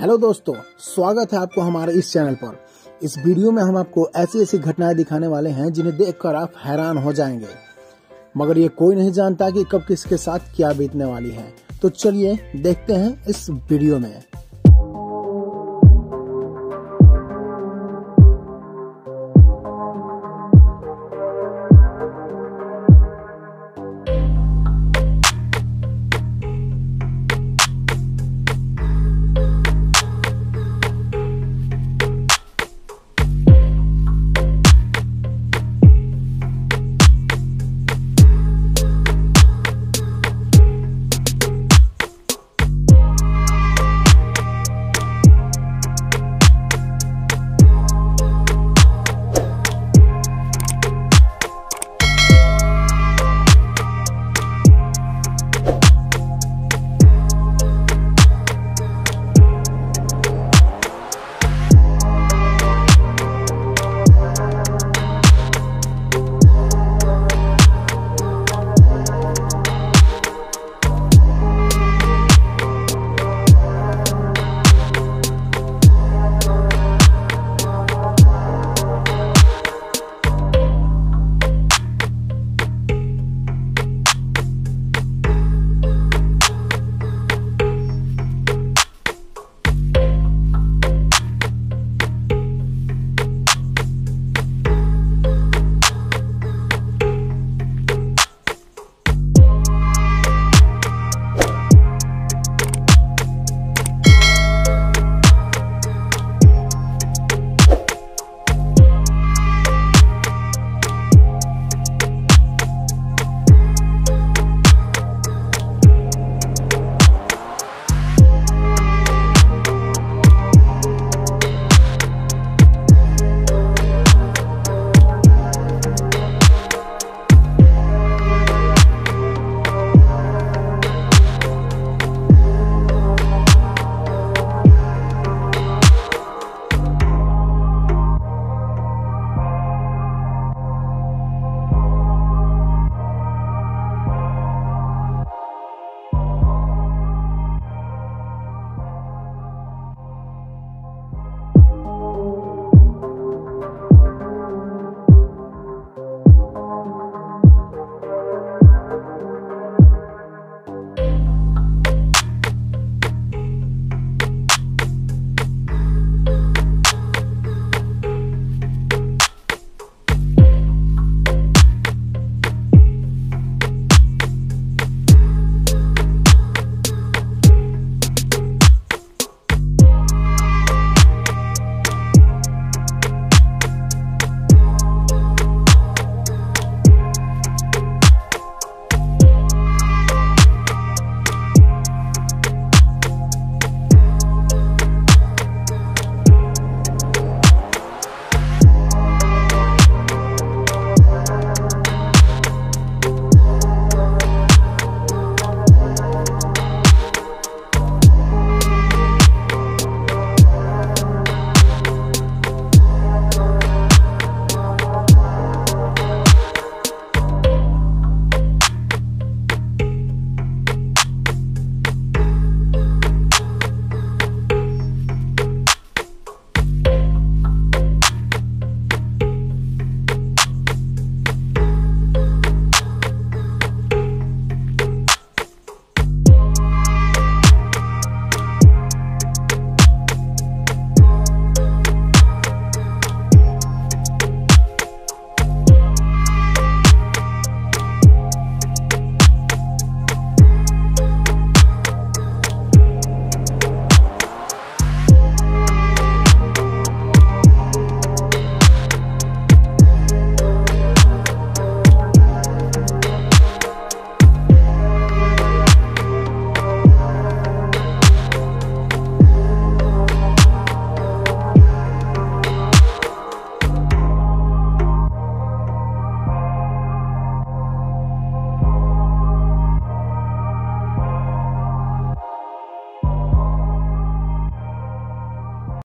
Hello दोस्तों, स्वागत है आपको हमारे इस चैनल पर। इस वीडियो में हम आपको ऐसी ऐसी घटनाएँ दिखाने वाले हैं जिन्हें देखकर आप हैरान हो जाएँगे। मगर ये कोई नहीं जानता कि कब किसके साथ क्या बीतने वाली है। तो चलिए देखते हैं इस वीडियो में।